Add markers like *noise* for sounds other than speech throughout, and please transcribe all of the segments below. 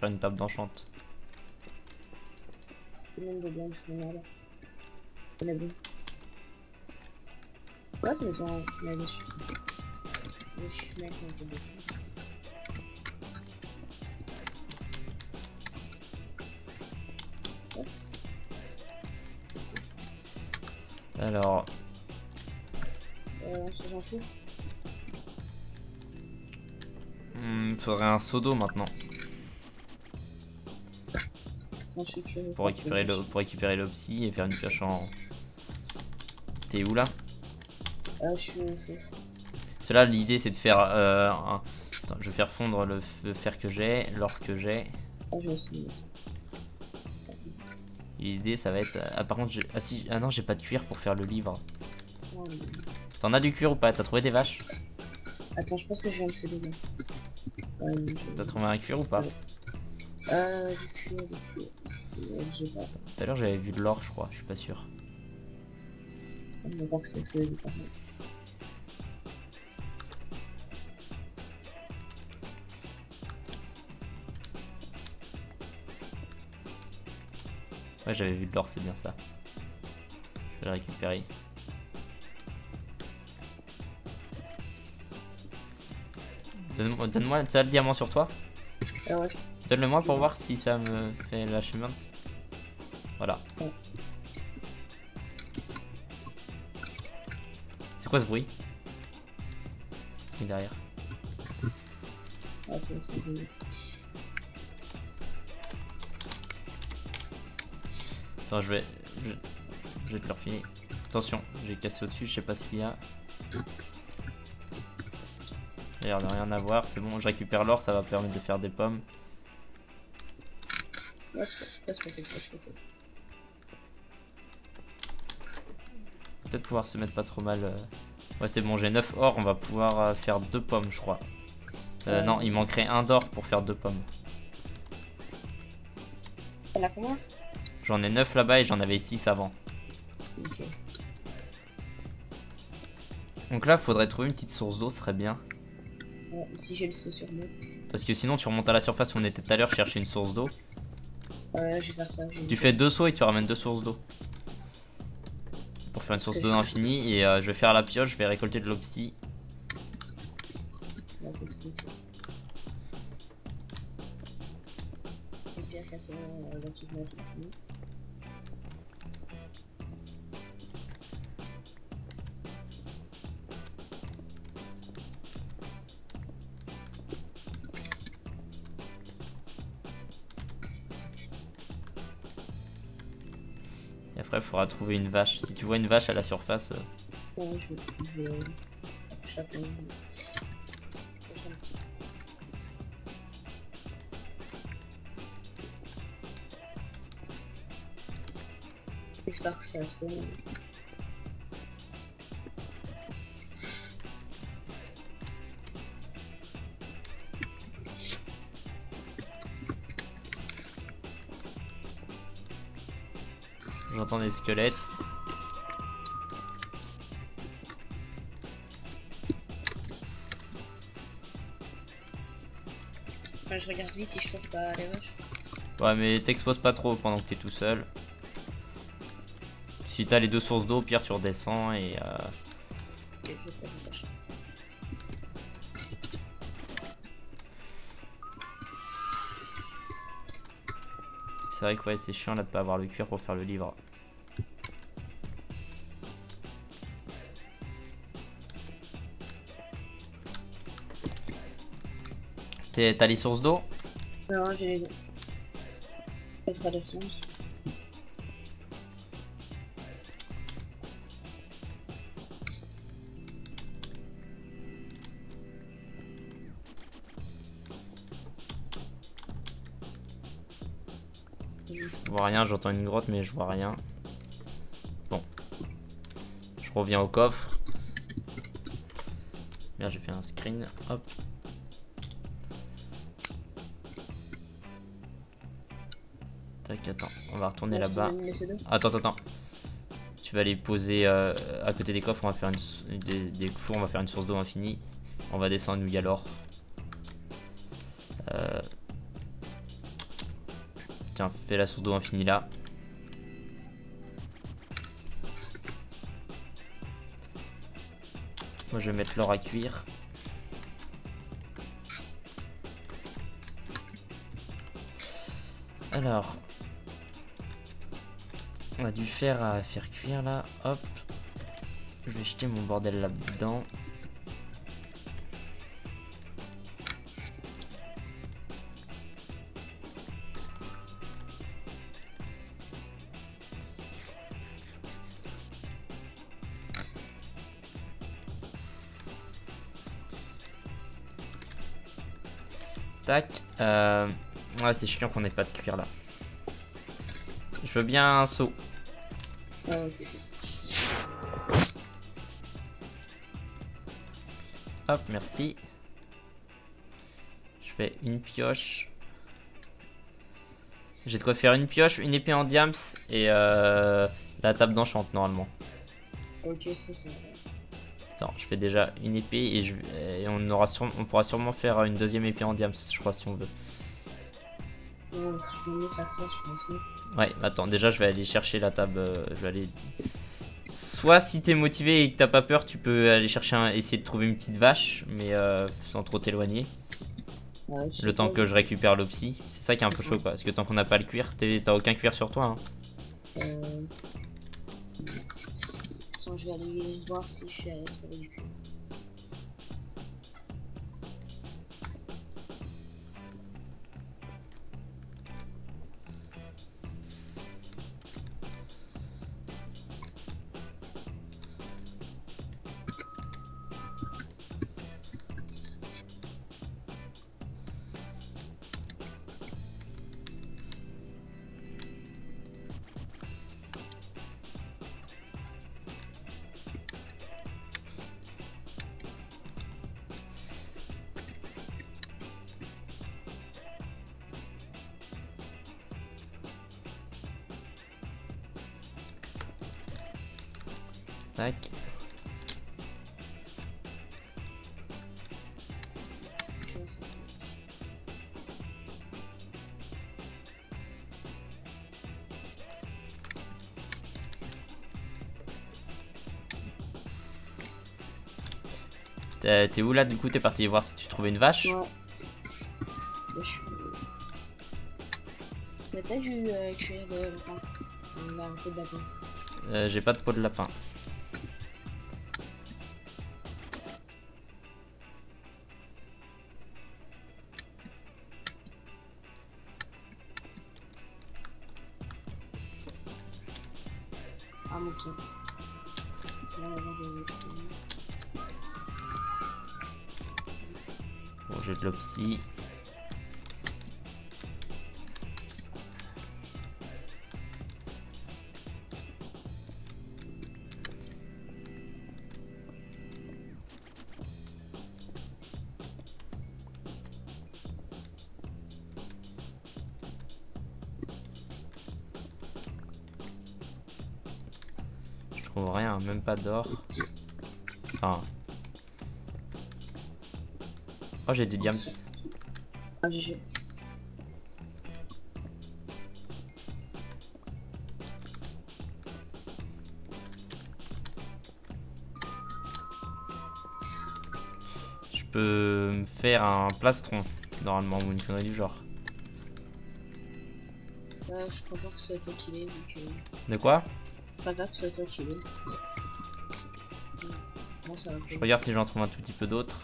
Faire une table d'enchante. C'est genre, Alors, Euh, j'en fous. faudrait un seau d'eau maintenant pour récupérer le pour récupérer l'opsie et faire une pioche en. T'es où là Euh, je suis. Cela, l'idée c'est de faire euh, un- Attends, je vais faire fondre le, fer que j'ai, l'or que j'ai. Ah. L'idée ça va être. Ah par contre j'ai. Ah si ah non j'ai pas de cuir pour faire le livre. T'en as du cuir ou pas? T'as trouvé des vaches? Attends, je pense que je viens de faire des T'as trouvé un cuir ou pas? Euh, du cuir, du cuir. Euh, J'ai pas. Tout à l'heure j'avais vu de l'or je crois, je suis pas sûr. On va voir par. Ouais j'avais vu de l'or c'est bien ça. Je vais le récupérer. Donne-moi, t'as le diamant sur toi? Ah ouais, Donne-le-moi pour voir si ça me fait l'achievement. Voilà. C'est quoi ce bruit Il est derrière. ah, c'est Attends, je vais. Je, je vais te le refiler. Attention, j'ai cassé au-dessus, je sais pas ce qu'il y a. Il a l'air de rien avoir, c'est bon, je récupère l'or, ça va permettre de faire des pommes. Ouais, Peut-être pouvoir se mettre pas trop mal. euh. Ouais, c'est bon, j'ai 9 or, on va pouvoir euh, faire deux pommes, je crois. Euh. Non, il manquerait un d'or pour faire deux pommes. T'en as combien? J'en ai 9 là-bas et j'en avais 6 avant. Ok. Donc là, faudrait trouver une petite source d'eau, ce serait bien. Ouais, ici j'ai le saut sur moi. Parce que sinon, tu remontes à la surface où on était tout à l'heure chercher une source d'eau. Ouais, je vais faire ça. Tu fais deux sauts et tu ramènes deux sources d'eau. Faire une source d'eau infinie. Et euh, je vais faire la pioche, je vais récolter de l'opsie. Faudra trouver une vache. Si tu vois une vache à la surface, euh, Ouais, je vais. J'espère que ça se fait. Des squelettes. Enfin, je regarde vite si je trouve pas les vaches. Ouais, mais t'exposes pas trop pendant que t'es tout seul. Si t'as les deux sources d'eau, au pire tu redescends et euh, je les c'est vrai que ouais, c'est chiant là de pas avoir le cuir pour faire le livre. T'as les sources d'eau Non, j'ai. Pas de. Juste. Je vois rien, j'entends une grotte mais je vois rien. Bon. Je reviens au coffre. Merde, j'ai fait un screen. Hop. Va retourner là-bas. Attends, attends, attends. Tu vas les poser euh, à côté des coffres. On va faire une, des, des fours. On va faire une source d'eau infinie. On va descendre où il y a l'or. Euh, Tiens, fais la source d'eau infinie là. Moi je vais mettre l'or à cuire. Alors. On a du fer à faire cuire là. Hop. Je vais jeter mon bordel là-dedans. Tac. Euh... Ouais, c'est chiant qu'on ait pas de cuir là. Je veux bien un saut. Ah. Hop, merci. Je fais une pioche. J'ai de quoi faire une pioche, une épée en diams et euh, la table d'enchante normalement. Ok, fais ça. Attends, je fais déjà une épée et, je, et on, aura on pourra sûrement faire une deuxième épée en diams, je crois, si on veut. Ouais, attends, déjà je vais aller chercher la table. euh, je vais aller. Soit si t'es motivé et que t'as pas peur, tu peux aller chercher un, essayer de trouver une petite vache, mais euh, sans trop t'éloigner. Ouais, Le temps que je récupère l'opsie. C'est ça qui est un peu chaud quoi. Parce que tant qu'on n'a pas le cuir, t'as aucun cuir sur toi. Hein. Euh... Attends, je vais aller voir si je suis du. T'es t'es où là du coup? T'es parti voir si tu trouvais une vache? Ouais. Je suis... Mais t'as dû euh, cuire de lapin. On a un peu de lapin. Euh, J'ai pas de peau de lapin. Pas d'or. Enfin. Oh, j'ai du diams. Ah, GG. Je peux me faire un plastron, normalement, ou une connerie du genre. Ouais, je préfère que ce soit toi qui l'ai, vu que... De quoi? Je préfère que ce soit toi qui l'ai. Ça Je regarde si j'en trouve un tout petit peu d'autres.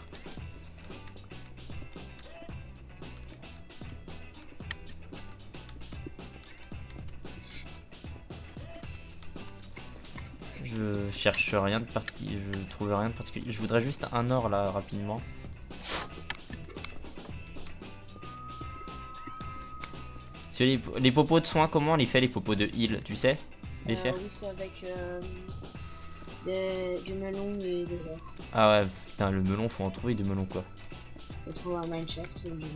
Je cherche rien de parti, je trouve rien de particulier. Je voudrais juste un or là rapidement. Les, les popos de soins, comment on les fait les popos de heal, tu sais? Les Euh, faire? Oui, c'est avec euh, du melon et de l'or. Ah ouais, putain, le melon, faut en trouver du melon quoi. Faut trouver un mineshaft, c'est obligé.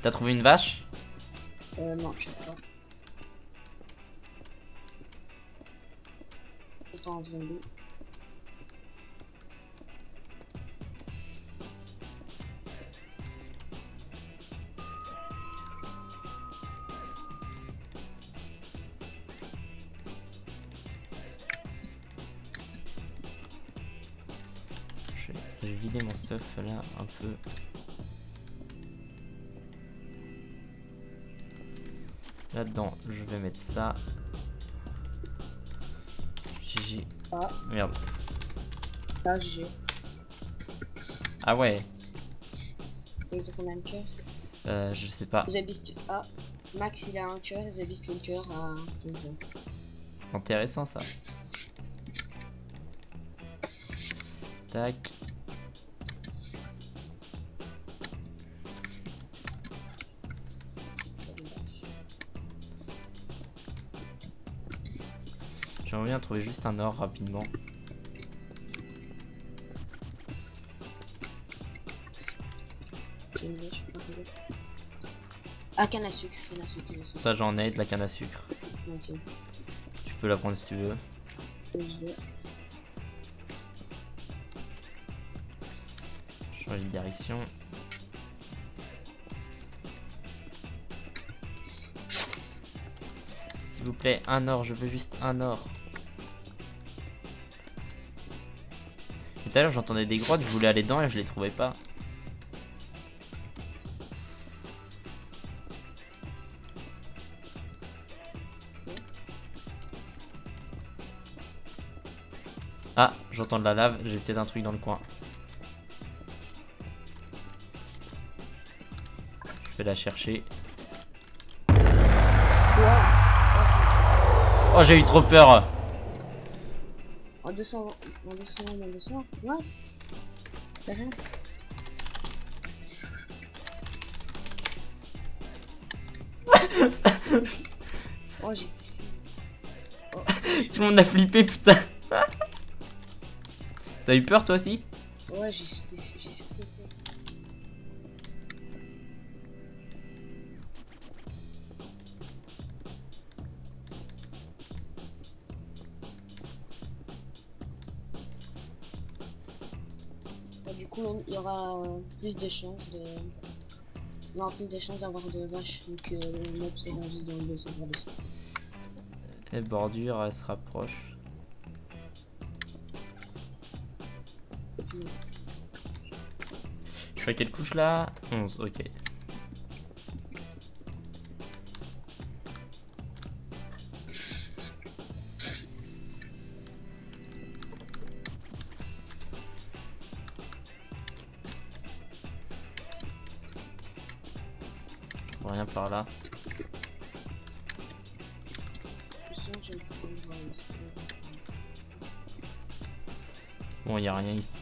T'as trouvé une vache? Euh, non, je sais pas. Autant en zombie. Stuff là un peu. Là-dedans, je vais mettre ça. GG. Ah, Merde. là j'ai. Ah ouais, Ils ont combien de cœurs euh, je sais pas. Zabist. Ah, Max il a un cœur, Zabist le cœur à 5 cœurs. Intéressant ça. Tac. J'aimerais bien trouver juste un or rapidement. Ah, canne à sucre, canne à sucre, canne à sucre. Ça j'en ai de la canne à sucre. Tu peux la prendre si tu veux. Je- Changer de direction. S'il vous plaît, un or, je veux juste un or. Tout à l'heure j'entendais des grottes, je voulais aller dedans et je les trouvais pas. Ah, j'entends de la lave, j'ai peut-être un truc dans le coin. Je vais la chercher. Oh, j'ai eu trop peur. En 200, en 200, en 200. What? T'as rien? *laughs* Oh, j'ai. Tout le monde a flippé, putain. *laughs* T'as eu peur toi aussi? Ouais, j'ai du coup, on- il y aura plus de chances de. Il y aura plus de chances d'avoir de vaches vu que le mob s'élargit dans le dessus. Les bordures, elle se rapproche. Je suis à quelle couche là 11, ok.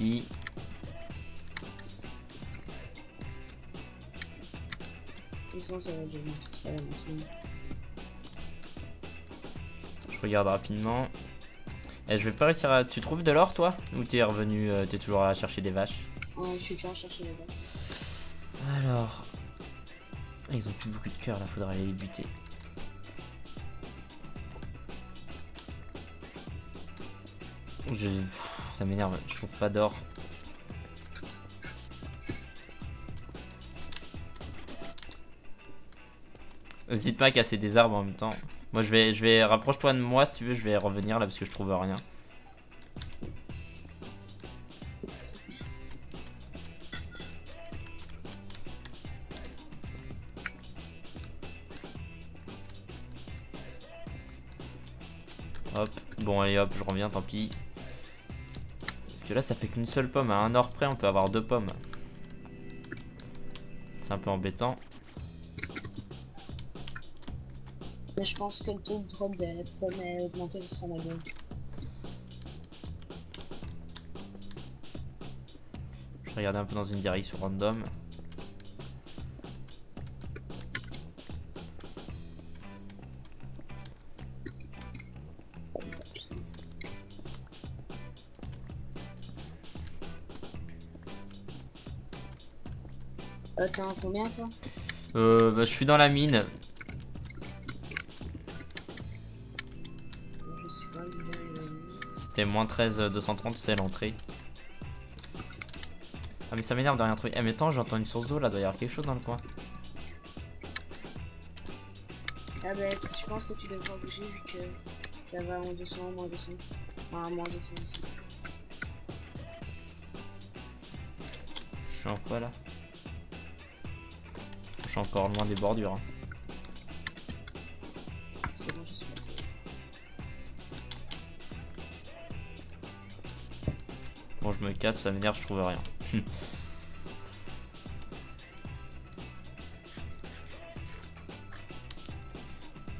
Je regarde rapidement. Et je vais pas réussir à. Tu trouves de l'or toi? Ou t'es revenu, euh, t'es toujours à chercher des vaches? Ouais, je suis déjà chercher les vaches. Alors. Ils ont plus beaucoup de cœur là, faudra aller les buter. Je... Ça m'énerve, je trouve pas d'or. N'hésite pas à casser des arbres en même temps. Moi je vais, je vais rapproche-toi de moi si tu veux, je vais revenir là parce que je trouve rien. Hop, bon allez hop, je reviens, tant pis. Que là ça fait qu'une seule pomme, à un or près on peut avoir deux pommes. C'est un peu embêtant. Mais je pense que le taux de drop des pommes est augmenté sur sa magasin. Je regardais un peu dans une direction random. Euh, t'es en combien toi Euh, bah, je suis dans la mine. Je C'était moins 13 euh, 230, c'est l'entrée. Ah mais ça m'énerve de rien trouver. Eh mais attends, j'entends une source d'eau là, doit y avoir quelque chose dans le coin. Ah bah, je pense que tu devras bouger vu que ça va en 200, moins 200. Enfin, moins 200 aussi. suis en quoi là? Je suis encore loin des bordures. hein. C'est bon, je suis là. Bon, je me casse, ça m'énerve, je trouve rien.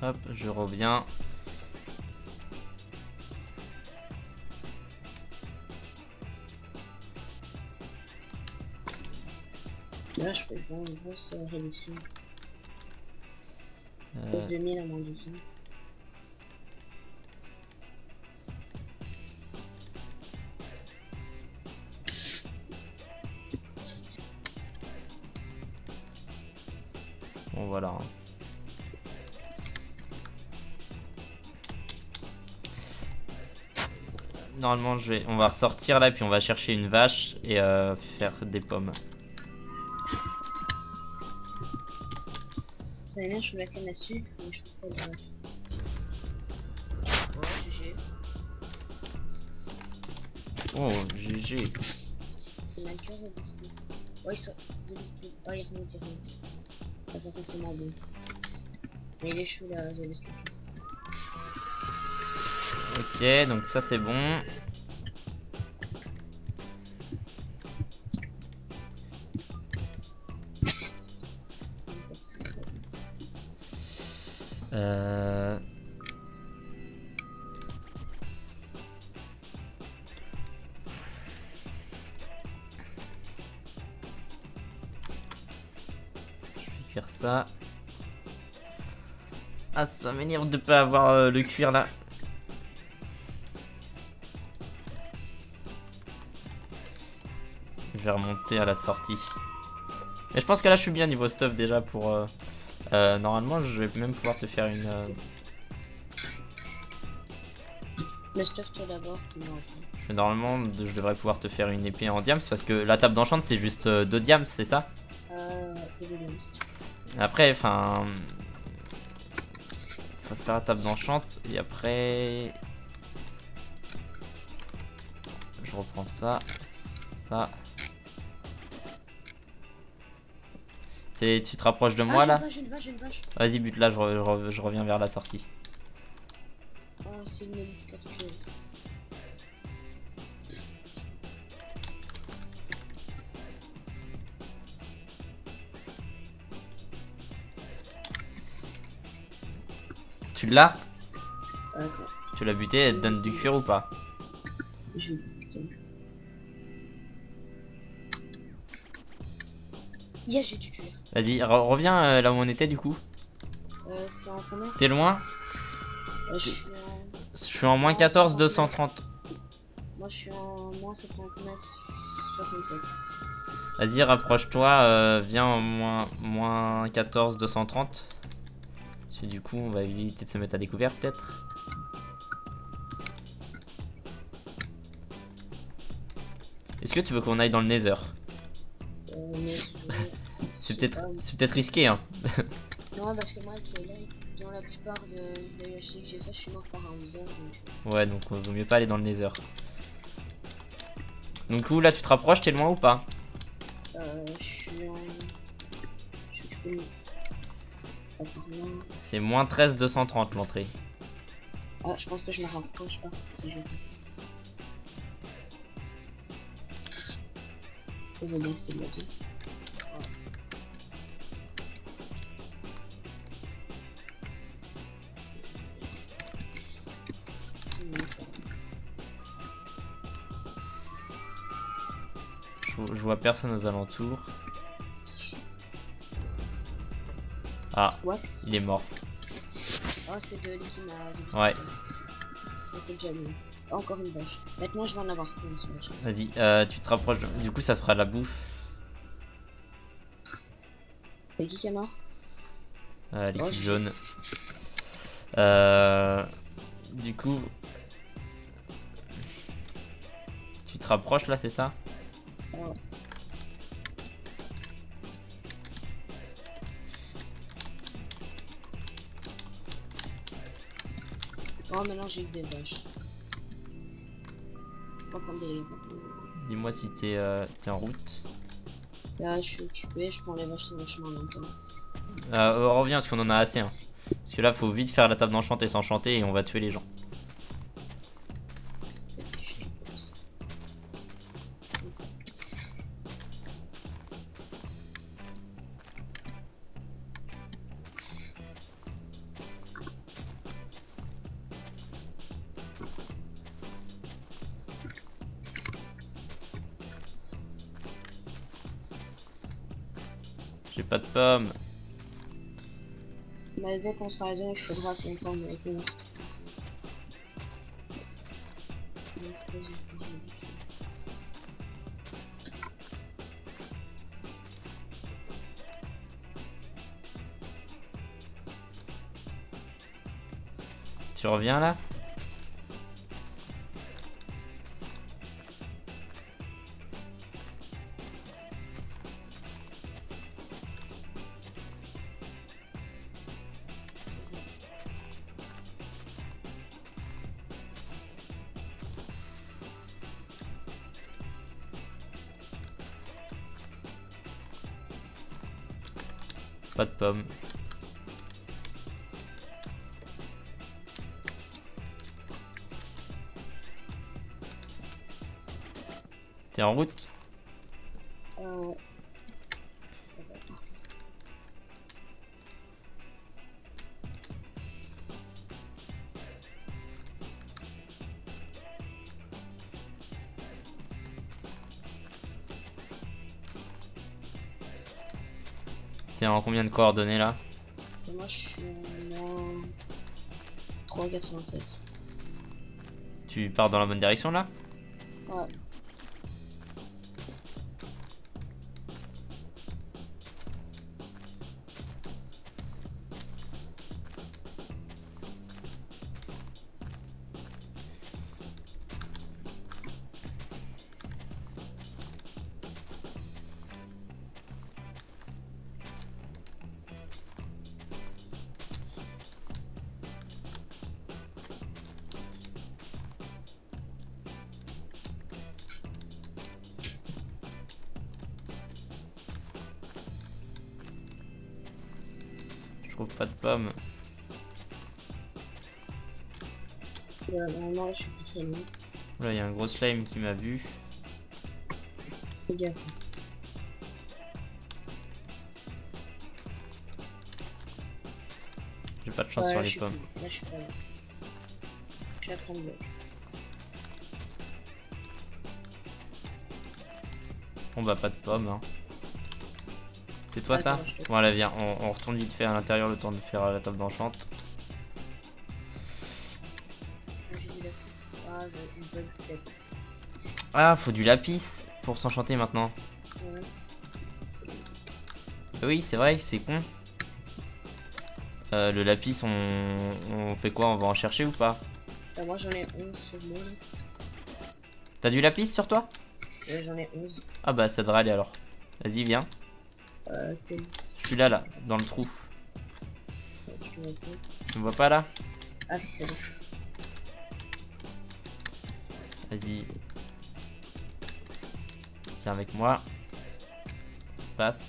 Hop, je reviens. Là, je peux faire une grosse euh, réduction. Euh, Plus de 1000 à moins de 100. bon, voilà. hein. Normalement, je vais, on va ressortir là, puis on va chercher une vache et euh, faire des pommes. Va bien, je fais la canne à sucre, mais je trouve pas de... Ouais, GG. Oh, GG. Il a 15 de biscuits. Ouais, ils sont... de biscuits. Oh, il remonte, il remonte. Attends, c'est mort, bon. Mais il est chaud, là, de biscuits. Ok, donc ça c'est bon. M'énerve de pas avoir euh, le cuir là. Je vais remonter à la sortie. Mais je pense que là je suis bien niveau stuff déjà pour... euh, euh, normalement je vais même pouvoir te faire une... euh, Le stuff, toi d'abord, normalement je devrais pouvoir te faire une épée en diams parce que la table d'enchant c'est juste 2 diams c'est ça? Euh, c'est. Après enfin... Faut faire la table d'enchant et après... Je reprends ça, ça... Tu te rapproches de moi ah, là. Vas-y bute là, je, re- je re- je reviens vers la sortie. Oh, Tu l'as Attends, Tu l'as buté, elle te donne du cuir ou pas je vais. Yeah, j'ai du cuir. Vas-y, re- reviens euh, là où on était du coup. Euh, c'est en combien T'es loin euh, Je suis en... Je suis en moins 14, 230. Moi, je suis en moins 79, 67. Vas-y, rapproche-toi, euh, viens en moins, moins 14, 230. Parce que du coup, on va éviter de se mettre à découvert peut-être. Est-ce que tu veux qu'on aille dans le Nether? Euh, C'est peut-être peut-être risqué hein. *laughs* Non, parce que moi, avec les lives, dans la plupart de que j'ai fait, je suis mort par un. Donc... Ouais, donc euh, vaut mieux pas aller dans le Nether. Donc où là tu te rapproches, t'es loin ou pas? Euh, je suis en. Je suis occupé. Apparemment. C'est moins 13, 230 l'entrée. Ah, je pense que je me rapproche pas. Si je l'as dit. Hmm, Je, je vois personne aux alentours. Ah, il est mort. Oh, c'est de. Ouais. c'est déjà mieux. Encore une vache. Maintenant, je vais en avoir plein sur la chaîne. Vas-y, euh, tu te rapproches. Du coup, ça fera la bouffe. C'est qui qui est mort? Euh, l'équipe Oh, jaune. Euh, du coup, tu te rapproches là, c'est ça? Oh. Oh, maintenant j'ai eu des vaches. Dis-moi si t'es euh, t'es en route. Là, je suis occupé, je prends les vaches sur le chemin en même temps. Euh, on revient parce qu'on en a assez. Hein. Parce que là, faut vite faire la table d'enchanté sans chanter et on va tuer les gens. Deux, il faudra qu'on forme avec une Tu reviens là? En combien de coordonnées là moi, je suis en 3,87. Tu pars dans la bonne direction là trouve pas de pommes. Euh, là, je suis il y a un gros slime qui m'a vu. Fais gaffe. J'ai pas de chance Ouais, sur les pommes. Là, je suis pas là. Je suis à 32. On va pas de pommes. Hein. C'est toi ça Attends, je te- Voilà, viens, on, on retourne vite fait à l'intérieur le temps de faire euh, la table d'enchante. Ah, faut du lapis pour s'enchanter maintenant. Ouais. Oui, c'est vrai, c'est con. Euh, le lapis, on, on fait quoi On va en chercher ou pas? Bah, moi, j'en ai 11 sur moi. T'as du lapis sur toi? Ouais, j'en ai 11. Ah bah ça devrait aller alors. Vas-y, viens. Euh. Je suis là, là, dans le trou. Ouais, Je te réponds. Tu me vois pas là Ah, si, c'est bon. Vas-y. Viens avec moi. Passe.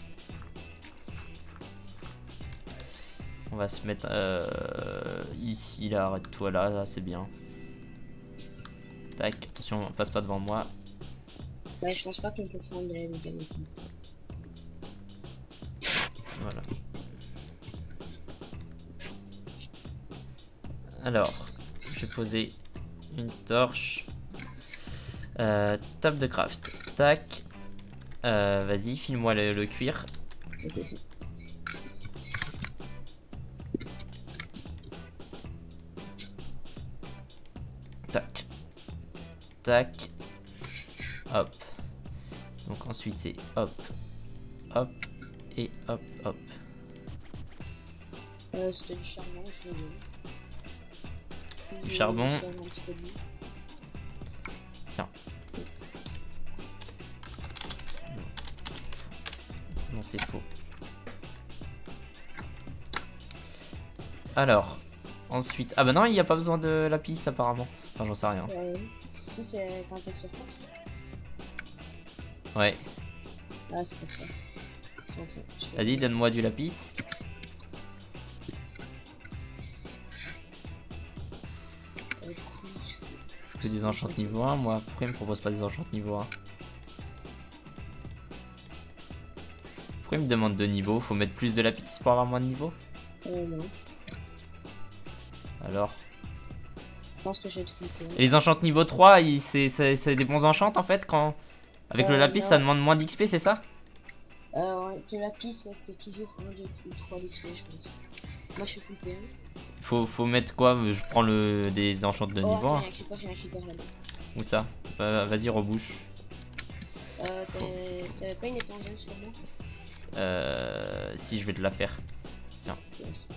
On va se mettre euh, ici, là, arrête-toi là, là c'est bien. Tac, attention, passe pas devant moi. Ouais, je pense pas qu'on peut prendre les mécanismes. Voilà. Alors, je vais poser une torche. Euh, table de craft. Tac. Euh, Vas-y, file-moi le, le cuir. Tac. Tac. Hop. Donc ensuite c'est hop. Hop. Et hop, hop. Euh, c'était du charbon, je l'ai. Du charbon. Tiens. Non, c'est faux. Alors, ensuite. Ah bah non, il n'y a pas besoin de lapis apparemment. Enfin, j'en sais rien. Euh, si c'est un texture. Ouais. Ah, c'est ça. Vas-y, donne-moi du lapis. Des enchantes niveau 1, moi. Pourquoi il me propose pas des enchantes niveau 1 Pourquoi il me demande de niveau Faut mettre plus de lapis pour avoir moins de niveau Euh, non. Alors? Je pense que je vais te flipper. Et les enchantes niveau 3, il- c'est des bons enchantes en fait quand... Avec le Euh, lapis, non. ça demande moins d'XP, c'est ça? Euh, ouais, que la piste, c'était toujours 1, 2 ou 3 d'XP, je pense. Moi, je suis full. Faut, faut mettre quoi? Je prends le des enchantes de oh, niveau attends, 1. il y a un creeper, il y a un creeper là-bas. Où ça? Bah, Vas-y, rebouche. Euh, t'avais pas une épingle sur moi? Euh, si, je vais te la faire. Merci.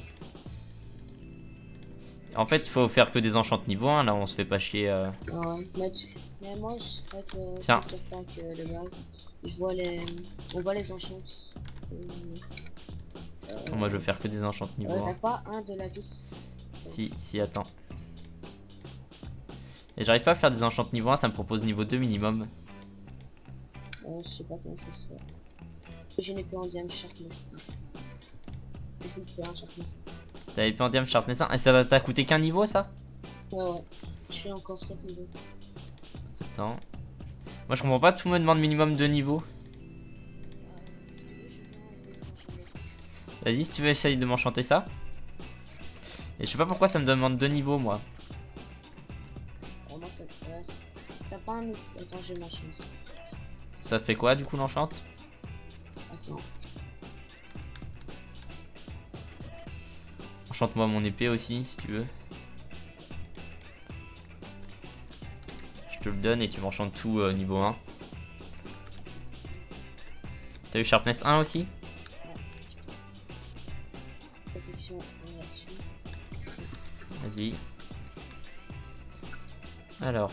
En fait, faut faire que des enchantes niveau 1, là on se fait pas chier. euh. Ouais, mais, tu- mais moi, je le Tiens. starter pack euh, de base, je vois les. On voit les enchantes. Euh, Moi je veux faire que des enchantes niveau euh, 1. T'as pas un de la vis Si, si, attends. Et j'arrive pas à faire des enchantes niveau 1, ça me propose niveau 2 minimum. euh, Je sais pas comment ça se fait. Je n'ai pas en diam sharpness. Je full PN sharpness. T'avais pas en diam sharpness 1 Et ça t'a coûté qu'un niveau ça? Ouais, ouais. Je suis encore 7 niveaux. Attends. Moi je comprends pas, tout monde demande minimum 2 niveaux. M'enchaîner. Vas-y, si tu veux essayer de m'enchanter ça. Et je sais pas pourquoi ça me demande 2 niveaux moi. Ça. T'as pas un. Attends, j'ai ma chance. Ça fait quoi du coup l'enchante? Attends. Enchante-moi mon épée aussi si tu veux. Je te le donne et tu m'enchantes tout euh, niveau 1. T'as eu Sharpness 1 aussi? Alors,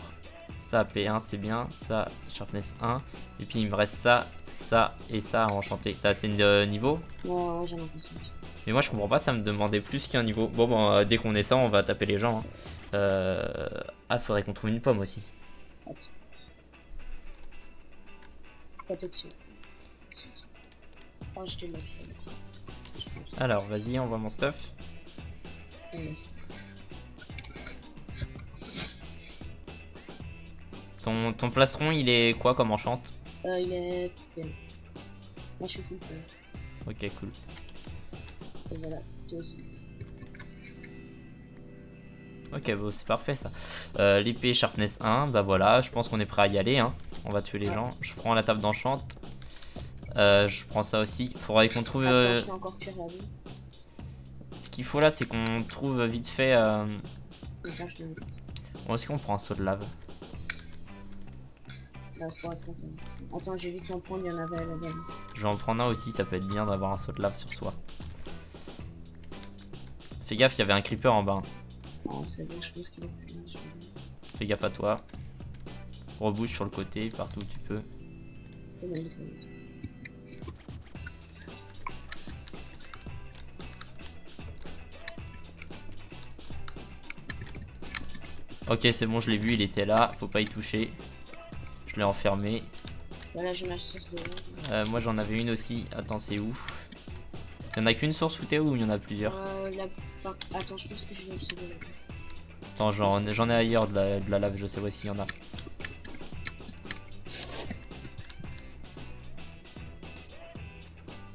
ça P1 c'est bien, ça Sharpness 1. Et puis il me reste ça, ça et ça à enchanter. T'as assez de niveau ouais, j'en ai encore 5. Mais moi je comprends pas, ça me demandait plus qu'un niveau. Bon, bon euh, dès qu'on est ça, on va taper les gens. hein. Euh... Ah, faudrait qu'on trouve une pomme aussi. Protection. Oh, je te. Alors, vas-y, envoie mon stuff. Ton, ton plastron, il est quoi comme enchante Euh, il est PN. Moi, je suis full PN. Ok, cool. Et voilà, toi aussi. Ok, bon, c'est parfait ça. Euh, L'épée Sharpness 1, bah voilà, je pense qu'on est prêt à y aller. Hein. On va tuer les gens. Je prends la table d'enchante. Euh, je prends ça aussi. Faudrait qu'on trouve. Attends, euh, je encore cuire la vie. Ce qu'il faut là, c'est qu'on trouve vite fait. Euh... Attends, je Où est-ce qu'on prend un saut de lave? Attends, j'ai vite en prendre, il y en avait à la base. Je vais en prendre un aussi, ça peut être bien d'avoir un saut de lave sur soi. Fais gaffe, il y avait un creeper en bas. Oh, c'est bon, je pense qu'il est plus là. je vais- Fais gaffe à toi. Rebouche sur le côté, partout où tu peux. Ok, c'est bon, je l'ai vu, il était là. Faut pas y toucher. Je l'ai enfermé. Voilà, j'ai ma source de lave. Euh, moi j'en avais une aussi. Attends, c'est où? Il y en a qu'une source où t'es ou il y en a plusieurs? Euh, la... Attends, je pense que je vais là. Attends, j'en ai ailleurs de la, de la lave, je sais où est-ce qu'il y en a.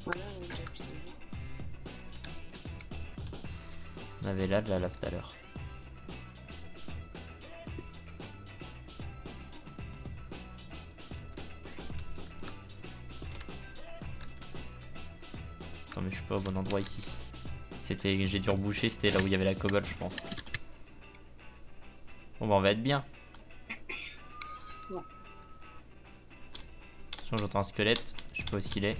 Voilà. On avait là de la lave tout à l'heure. Pas au bon endroit ici. C'était, j'ai dû reboucher, c'était là où il y avait la cobble, je pense. Bon bah on va être bien. Attention, j'entends un squelette, je sais pas où est-ce qu'il est.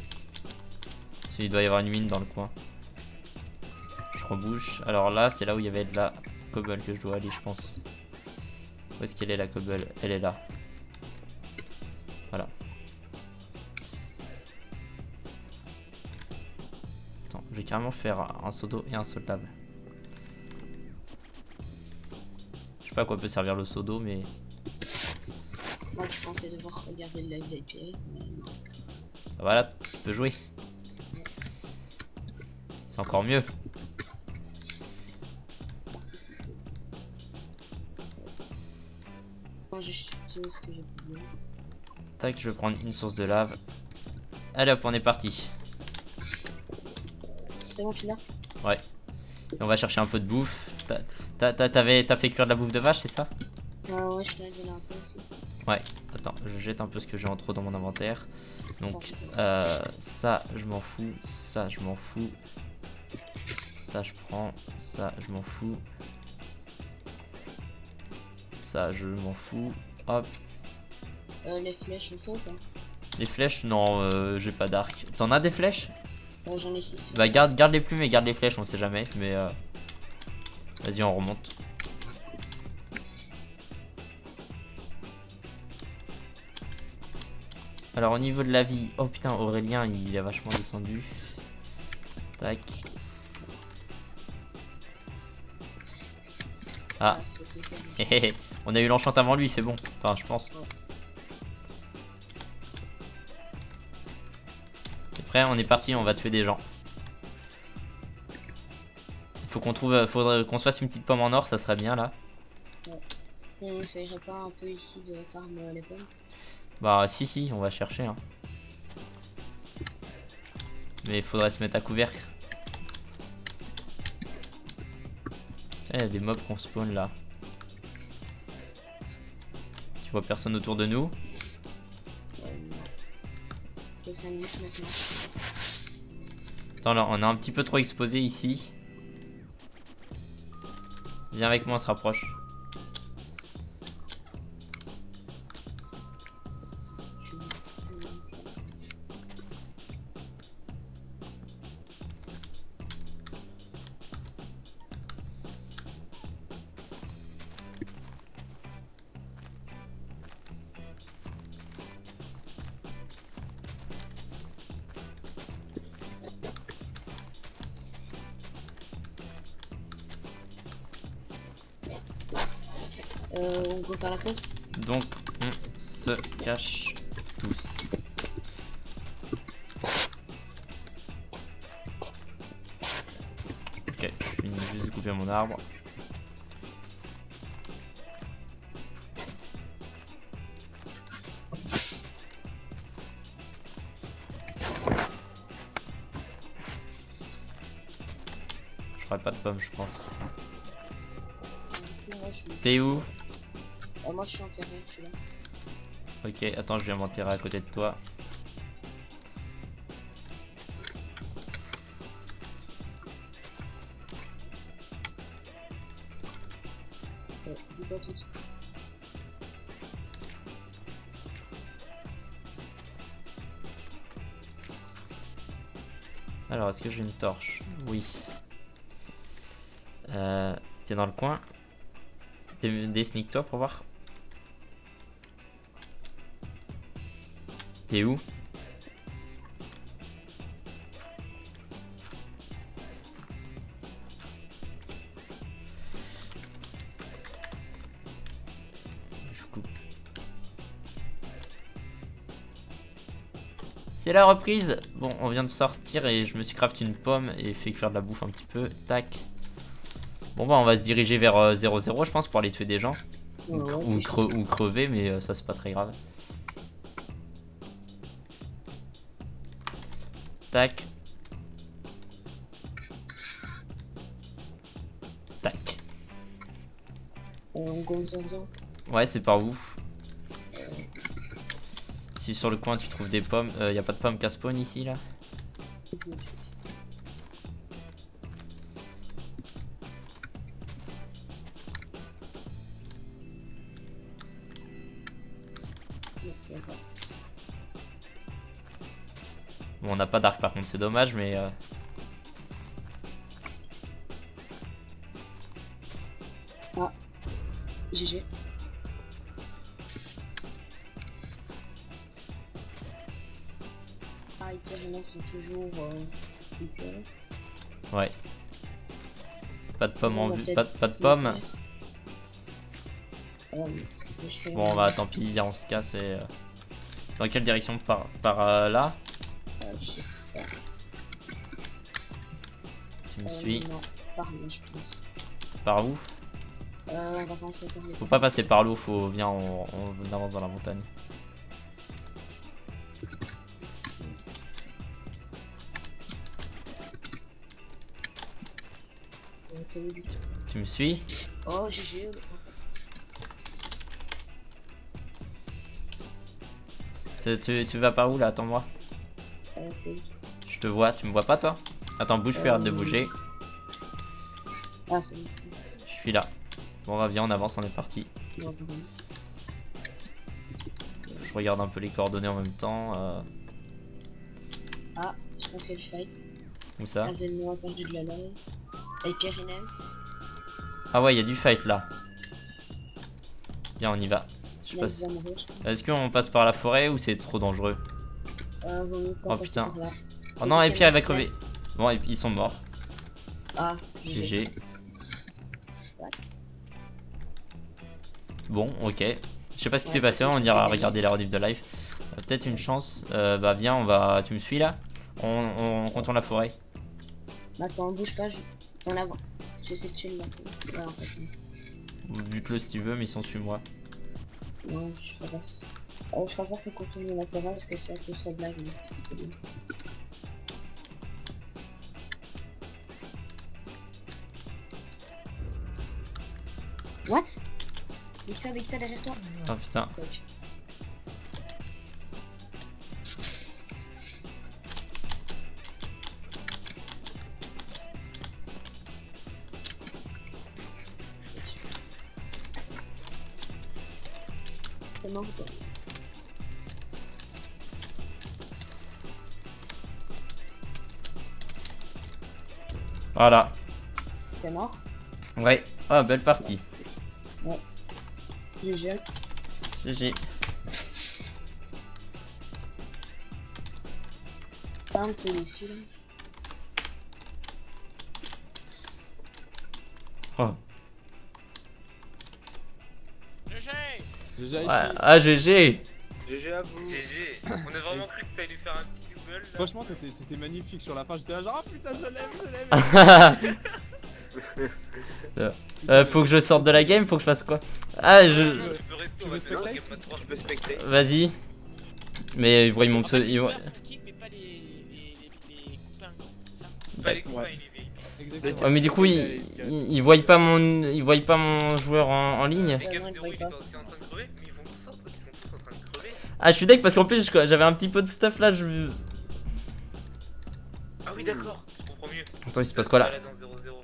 Qu'il doit y avoir une mine dans le coin. Je rebouche. Alors là, c'est là où il y avait de la cobble que je dois aller, je pense. Où est-ce qu'elle est la cobble? Elle est là. Carrément faire un seau d'eau et un seau de lave. Je sais pas à quoi peut servir le seau d'eau, mais Moi, je pensais devoir regarder le live mais non. Voilà, tu peux jouer. C'est encore mieux. Tac, je vais prendre une source de lave. Allez hop, on est parti. C'est bon, tu l'as Et on va chercher un peu de bouffe. T'as- fait cuire de la bouffe de vache, c'est ça? Ah ouais, je t'en ai donné un peu aussi. Attends, je jette un peu ce que j'ai en trop dans mon inventaire. Donc, euh, ça, je m'en fous. Ça, je m'en fous. Ça, je prends. Ça, je m'en fous. Ça, je m'en fous. Hop. Euh, les flèches, on fait ou pas? Les flèches, non, euh, j'ai pas d'arc. T'en as des flèches? Ouais, J'en ai 6. Bah, garde, garde les plumes et garde les flèches, on sait jamais. Mais, euh, vas-y, on remonte. Alors, au niveau de la vie. Oh putain, Aurélien, il a vachement descendu. Tac. Ah. Hé. *laughs* On a eu l'enchant avant lui, c'est bon. Enfin, je pense. Prêt On est parti, on va tuer des gens. Faut qu'on trouve, faudrait qu'on se fasse une petite pomme en or, ça serait bien là. On essayerait pas un peu ici de farm euh, les pommes? Bah si si, on va chercher. Hein. Mais il faudrait se mettre à couvercle. Il y a des mobs qu'on spawn là. Tu vois personne autour de nous Ouais. C'est 5 minutes maintenant. Attends là, on est un petit peu trop exposé ici. Viens avec moi, on se rapproche. Je pense. T'es où Euh, Moi je suis enterré, je suis là. Ok, attends, je viens m'enterrer à côté de toi. Euh. Alors, est-ce que j'ai une torche? Oui. Euh, T'es dans le coin T'es des sneak toi pour voir T'es où? Je coupe. C'est la reprise. Bon, on vient de sortir et je me suis crafté une pomme et fait cuire de la bouffe un petit peu. Tac. Bon bah on va se diriger vers euh, 0-0 je pense pour aller tuer des gens. Ou, Ouais, cre- crever mais euh, ça c'est pas très grave. Tac. Tac. Euh, on go 0 Ouais c'est par où Si sur le coin tu trouves des pommes, il y a pas de pommes qu'à spawn ici là? Bon on n'a pas d'arc par contre c'est dommage mais... euh, GG. Ah, les Tyrannos sont toujours euh. Ouais. Pas de pommes en vue, pas, de- pas de se pommes. faire. Euh, Bon bah tant pis, on se casse et... euh, Dans quelle direction Par, par euh, là? Euh, je sais pas. Tu me Euh, suis. Non, par là, je pense. Par où? Euh, on va commencer par là. Faut pas passer par l'eau, faut. Viens, on, on avance dans la montagne. Euh, Tu me suis? Oh, GG. Tu, tu, tu vas par où là? Attends-moi. Je te vois, tu me vois pas toi? Attends, bouge, fais arrête de Euh. bouger. Ah, c'est bon. Je suis là. Bon, bah viens, on avance, on est parti. Je regarde un peu les coordonnées en même temps. euh, Ah, je pense qu'il y a le fight. où ça? Azelmo a perdu de la live. Avec Perinem. Ah ouais, il y a du fight là. Viens, on y va. Je sais pas si-. Est-ce qu'on passe par la forêt ou c'est trop dangereux Euh, Oh, putain. là. Oh non, et puis elle va crever. Bon, ils sont morts. Ah, GG. Bon, ok. Je sais pas ce qui Ouais, s'est passé, on que ira regarder la rediff de live. Euh, Peut-être une chance. Euh, bah viens, on va. Tu me suis là on, on contourne la forêt. Attends, bouge pas, je. T'en as. Je essayer de tuer le lapin. Ouais, en fait. Bute-le si tu veux, mais sinon suis-moi. Non, je préfère. Oh, je préfère que qu'on tourne la forêt parce que c'est à cause de blague. What? Mixa, Mixa derrière toi Oh putain. Coach. C'est mort Voilà. T'es mort Ouais. Ah, belle partie. GG. GG. Pas un peu déçu là. Ouais. Ah, GG. GG à vous. GG, on a vraiment cru que t'allais lui faire un petit double là. Franchement, t'étais magnifique sur la fin. J'étais là genre, ah putain, je l'aime, je l'aime. *laughs* Euh, faut que je sorte de la game, faut que je fasse quoi? Ah, Tu je. peux rester, tu mode 3. Tu peux specter. Vas-y. Mais ils voient mon pseudo. ils voient- pas les, les, les, les copains, c'est ça Pas les copains, Ouais. il. Ouais, mais du coup, ils, ils, ils voient pas mon, ils voient pas mon joueur en, en ligne. Ah, je suis deck parce qu'en plus, j'avais un petit peu de stuff là. Je... Ah oui, d'accord, je comprends mieux. Attends, il se passe quoi là Arrête dans 0-0.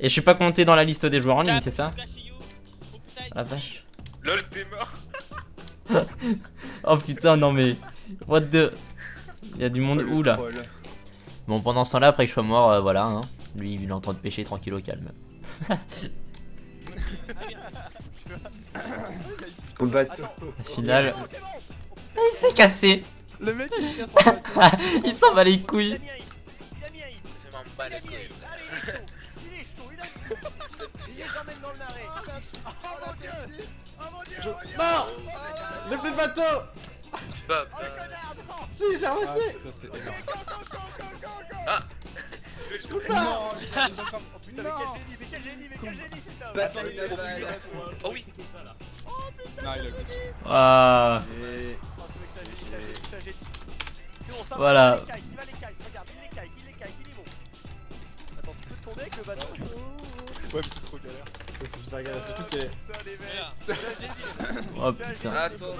Et je suis pas compté dans la liste des joueurs en ligne, c'est ça la vache. LOL, t'es mort. *laughs* Oh putain, non mais. What the. Il y a du monde Oh, où là. Bon, pendant ce temps-là, après que je sois mort, euh, voilà. Hein. Lui, il est en train de pêcher tranquille au calme. *laughs* Au bateau. Au final. Il s'est cassé Le mec il tient son bateau. Il s'en bat les couilles. Je m'en bats les couilles. Allez, il est chaud. Il est chaud. Il a Il les emmène dans le marais. Oh mon dieu. Oh mon dieu. Non Le plus de bateau Bah, Oh le connard, non. Si, j'ai avancé énorme. Non Oh putain, mais quel génie, mais quel génie, mais quel génie Oh oui. Ah Oh, s'en va, Voilà. Il va les kite, il va les kite, regarde, il les kite, il les kite, il est bon. Attends, tu peux tourner avec le bateau Ouais, mais c'est trop galère. C'est super galère, surtout que. Putain. Oh putain. Attention,